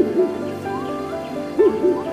Uhum. Uhum.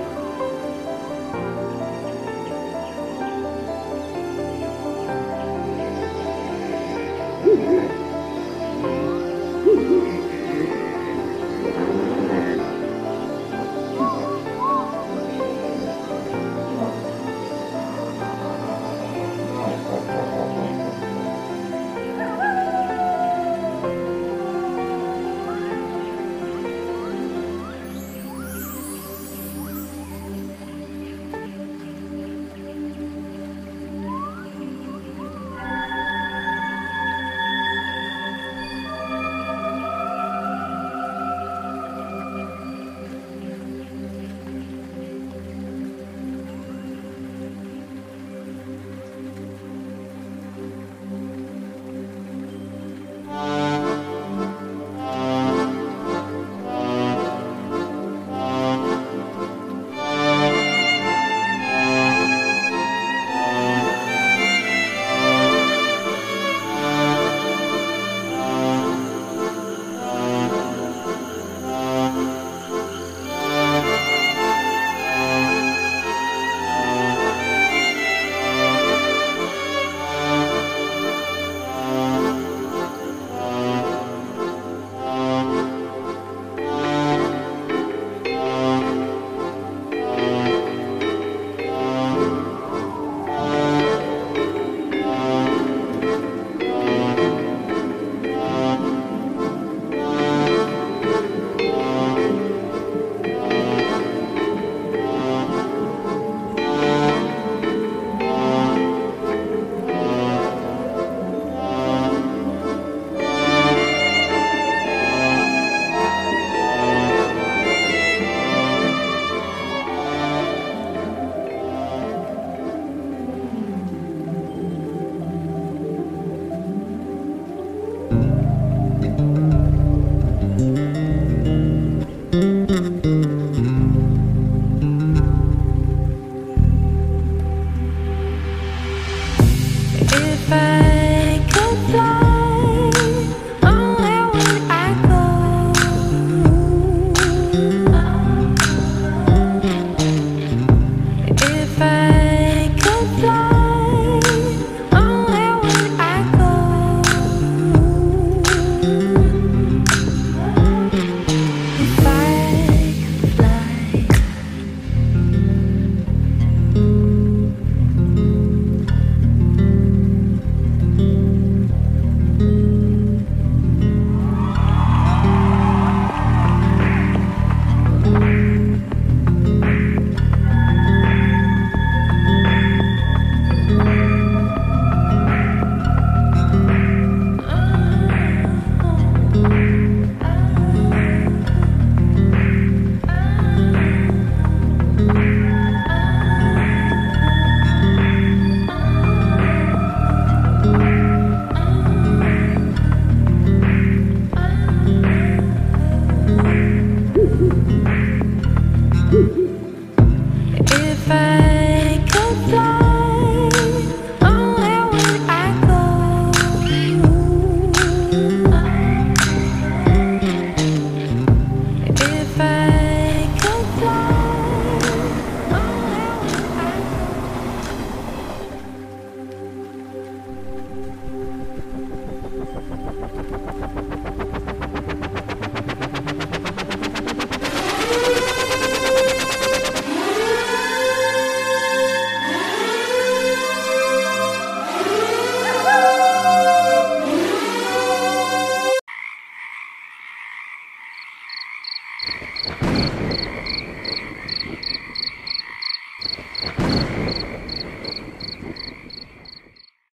嗯 find